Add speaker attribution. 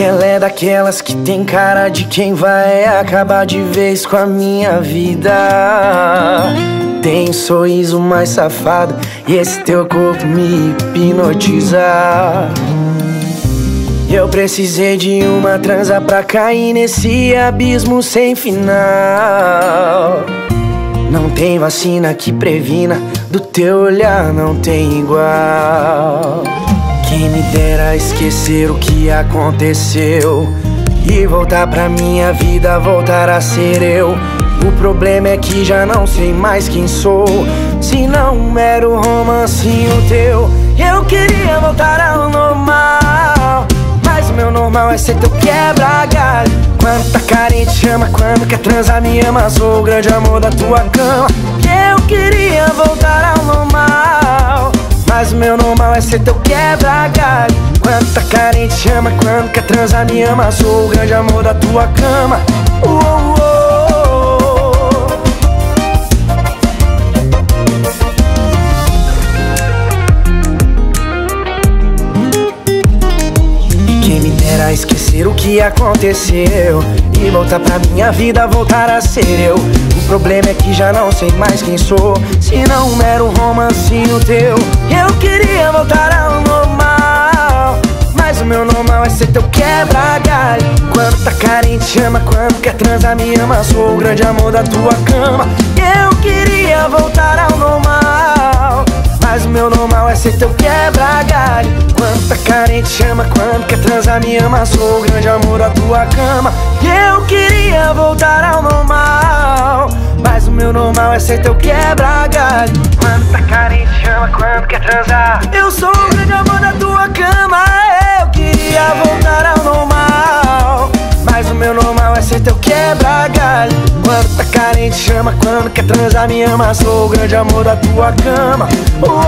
Speaker 1: Ela é daquelas que tem cara de quem vai acabar de vez com a minha vida. Tem sorriso mais safado e esse teu corpo me hipnotiza. Eu precisei de uma transa pra cair nesse abismo sem final. Não tem vacina que previna, do teu olhar não tem igual. Esquecer o que aconteceu e voltar pra minha vida, voltar a ser eu. O problema é que já não sei mais quem sou. Se não um mero romancinho teu, eu queria voltar ao normal. Mas o meu normal é ser teu quebra-galho. Quando tá carente, ama. Quando quer transar, me ama. Sou o grande amor da tua cama. Eu queria voltar ao normal. Mas o meu normal é ser teu quebra-galho Quando tá carente ama, quando quer transar me ama. Sou o grande amor da tua cama. Uh, uh, E quem me dera esquecer o que aconteceu E voltar pra minha vida, voltar a ser eu. O problema é que já não sei mais quem sou. Se não um mero romancinho teu Eu queria voltar o meu normal é ser teu quebra-galho. Quando tá carente ama, quando quer transar me ama. Sou o grande amor da tua cama. Eu queria voltar ao normal Mas o meu normal é ser teu quebra-galho. Quando tá carente ama, quando quer transar me ama. Sou o grande amor da tua cama. Eu queria voltar ao normal mas o meu normal é ser teu quebra-galho. Quando tá carente chama, quando quer transar. Eu sou o grande amor da tua cama teu quebra-galho. Quando tá carente chama, quando quer transar me ama. Sou o grande amor da tua cama. Oh,